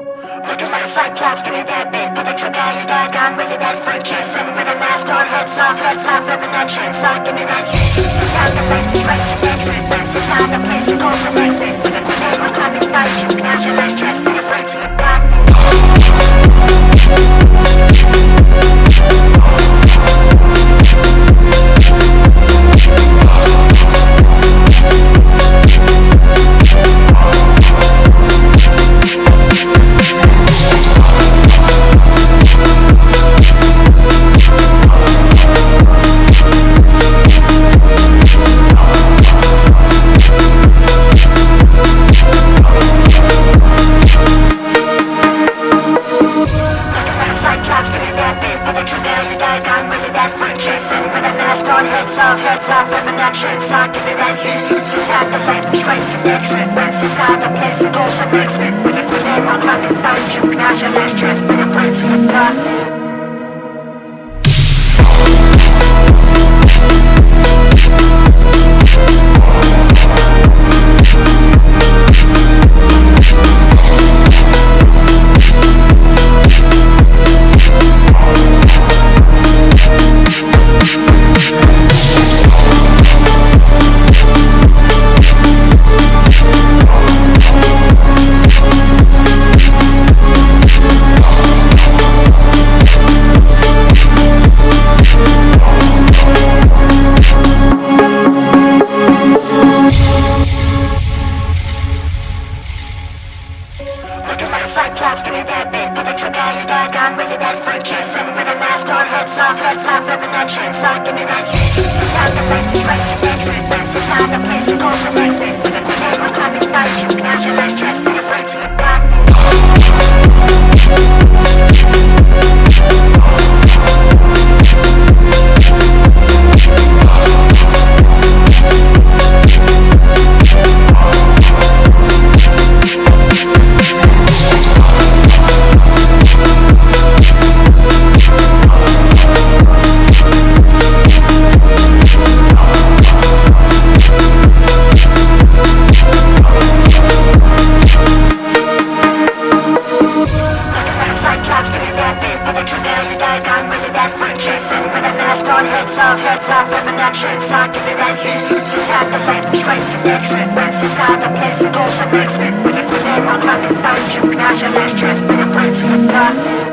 Looking like a cyclops, give me that bit. Put the trigger, you got gun, really that freak kiss. And with a mask on, heads off, heads off Living that shit, side, give me that heat It's face the stress, the next week It's time to place the goals for next week With a grenade, I'm coming fight you Pronounce your last on, heads off, heads off Living that shit, side, give me that heat to face the stress, the next week It's time to place the goals for next week With a grenade, I'm fight you Pronounce your last chest, put a break to the cyclops, give me that bit Put the trigger, you got gun, really that freak kiss And with a mask on, heads off, heads off Living that side, give me that the place next week that the trigger, you. got gun, really that freak kiss And with a mask on, heads off, heads off Living that shit, side, give me that heat face the stress, the next week It's time to place the goals for next week With a fight you Pronounce your last put a to the